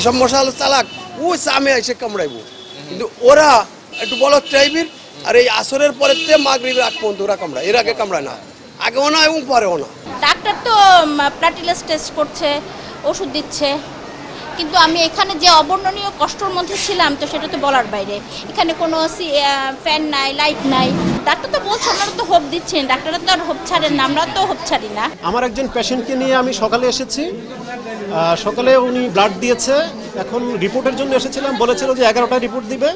এইসব মশাল চালাক, ও সামে এসে কামড়াইবো। কিন্তু ওরা একটু বলো টাইপের, আর এই আসরের পরে মাগরিবের আগ পর্যন্ত ওরা কামড়ায়। এর আগে কামড়ায় না। আগেও না এবং পরেও না। ডাক্তার তো প্লাটিলেস টেস্ট করছে, ওষুধ দিচ্ছে। কিন্তু আমি এখানে যে অবর্ণনীয় কষ্টর মধ্যে ছিলাম, তো সেটা তো বলার বাইরে। এখানে কোনো ফ্যান নাই লাইট নাই। ডাক্তার তো বলছে, আপনারা তো হোপ দিচ্ছেন। ডাক্তাররা তো আর হোপ ছাড়েন না আমরা তো হোপ ছাড়ি না। আমার একজন পেশেন্টকে নিয়ে আমি সকালে এসেছি। সকালে উনি ব্লাড দিয়েছে। এখন রিপোর্টের জন্য এসেছিলাম। বলেছিল যে এগারোটা রিপোর্ট দিবে।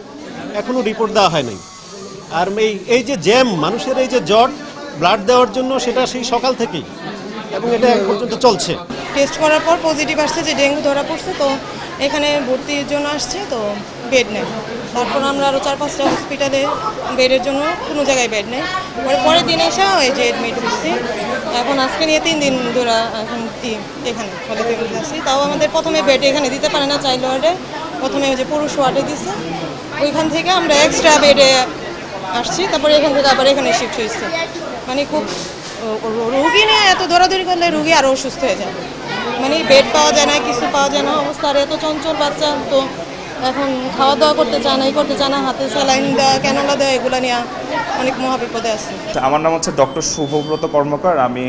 এখনও রিপোর্ট দেওয়া হয়নি। আর এই এই যে জ্যাম, মানুষের এই যে জট ব্লাড দেওয়ার জন্য সেটা সেই সকাল থেকেই। এবং এটা এখন পর্যন্ত চলছে। টেস্ট করার পর পজিটিভ আসছে, যে ডেঙ্গু ধরা পড়ছে, তো এখানে ভর্তির জন্য আসছে, তো বেড নেই। তারপর আমরা আরও চার পাঁচটা হসপিটালে বেডের জন্য কোনো জায়গায় বেড নেই। পরে পরের দিন এসে ওই যে এডমিট হচ্ছি এখন আজকে নিয়ে তিন দিন ধরা এখন এখানে কলেজে আছি। তাও আমাদের প্রথমে বেড এখানে দিতে পারে না চাইল্ড ওয়ার্ডে প্রথমে ওই যে পুরুষ ওয়ার্ডে দিছে। ওইখান থেকে আমরা এক্সট্রা বেডে আসছি, তারপরে এখান থেকে আবার এখানে শিফট হয়েছে। মানে খুব রুগী নিয়ে এত দৌড়াদৌড়ি করলে রুগী আরও অসুস্থ হয়ে যায় মানে বেড পাওয়া যায় না, কিছু পাওয়া যায় না, অবস্থা আর এত চঞ্চল বাচ্চা, তো এখন খাওয়া দাওয়া করতে চায় না এই করতে চায় না, হাতে স্যালাইন দেওয়া, ক্যানোলা দেওয়া, এগুলো নিয়ে অনেক মহাবিপদে আছে। আমার নাম হচ্ছে ডক্টর শুভব্রত কর্মকার, আমি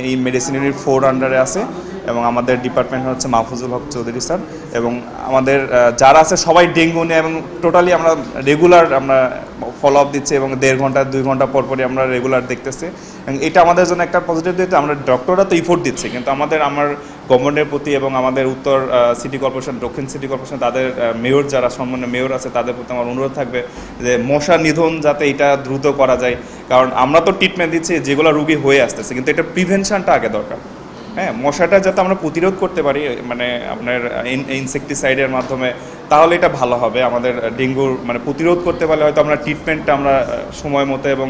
এই মেডিসিন ইউনিট ফোর আন্ডারে আছে এবং আমাদের ডিপার্টমেন্ট হচ্ছে মাহফুজুল হক চৌধুরী স্যার এবং আমাদের যারা আছে সবাই ডেঙ্গু নিয়ে এবং টোটালি আমরা রেগুলার আমরা ফলো আপ দিচ্ছি এবং দেড় ঘণ্টা, দুই ঘণ্টা পর পরই আমরা রেগুলার দেখতেছি। এবং এটা আমাদের জন্য একটা পজিটিভ দিতে আমরা ডক্টররা তো ইফোর্ট দিচ্ছে, কিন্তু আমাদের, আমার গভর্নমেন্টের প্রতি এবং আমাদের উত্তর সিটি কর্পোরেশন দক্ষিণ সিটি কর্পোরেশন তাদের মেয়র যারা, সম্মান্য মেয়র আছে, তাদের প্রতি আমার অনুরোধ থাকবে যে মশা নিধন যাতে এটা দ্রুত করা যায়। কারণ আমরা তো ট্রিটমেন্ট দিচ্ছি, যেগুলো রুগী হয়ে আসতেছে, কিন্তু এটা প্রিভেনশনটা আগে দরকার। হ্যাঁ মশাটা যাতে আমরা প্রতিরোধ করতে পারি মানে আপনার ইনসেকটিসাইডের মাধ্যমে তাহলে এটা ভালো হবে। আমাদের ডেঙ্গুর মানে প্রতিরোধ করতে পারলে হয়তো আমরা ট্রিটমেন্টটা আমরা সময় মতো এবং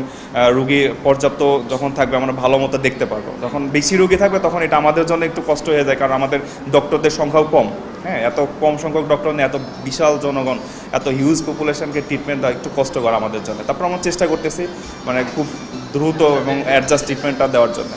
রুগী পর্যাপ্ত যখন থাকবে আমরা ভালো মতো দেখতে পারব। যখন বেশি রুগী থাকবে তখন এটা আমাদের জন্য একটু কষ্ট হয়ে যায় কারণ আমাদের ডক্টরদের সংখ্যাও কম। হ্যাঁ এত কম সংখ্যক ডক্টর নেই, এত বিশাল জনগণ, এত হিউজ পপুলেশনকে ট্রিটমেন্ট দেওয়া একটু কষ্টকর আমাদের জন্য। তারপর আমরা চেষ্টা করতেছি মানে খুব দ্রুত এবং অ্যাডজাস্ট ট্রিটমেন্টটা দেওয়ার জন্য।